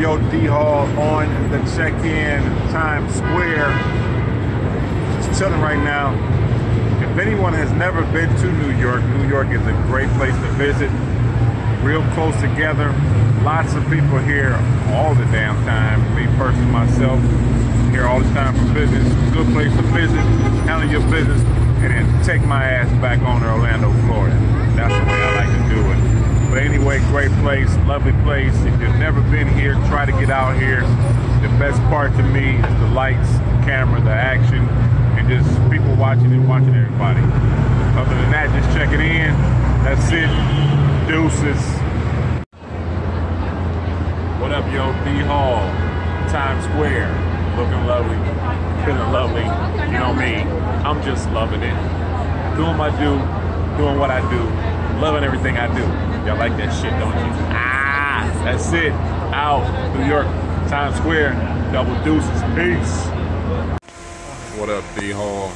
Yo D Hall on the check-in Times Square. Just chilling right now. If anyone has never been to New York, New York is a great place to visit. Real close together. Lots of people here all the damn time. Me personally, myself, here all the time for business. Good place to visit, handle your business, and then take my ass back on to Orlando, Florida. That's the way I like to do it. But anyway, great place, lovely place. If you've never try to get out here. The best part to me is the lights, the camera, the action, and just people watching and watching everybody. Other than that, just checking in. That's it. Deuces. What up, yo? D Hall, Times Square, looking lovely, feeling lovely. You know me. I'm just loving it. Doing my do, doing what I do, loving everything I do. Y'all like that shit, don't you? Ah, that's it. Out, New York, Times Square, double deuces. Peace. What up, D Hall?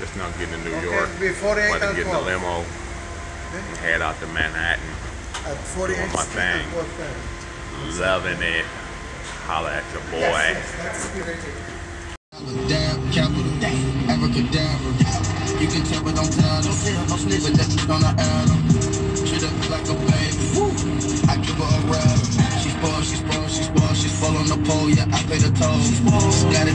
Just now getting to New Okay, York. before I About to get in the call. limo and head out to Manhattan. At 48 Doing my thing. and Fourth Avenue. Loving it. Holla at your boy. Yes, yes, that's spirited. Dab, capital, abracadabra. You can tell, but don't tell. But that's on the air. yeah, I play the toes. Whoa.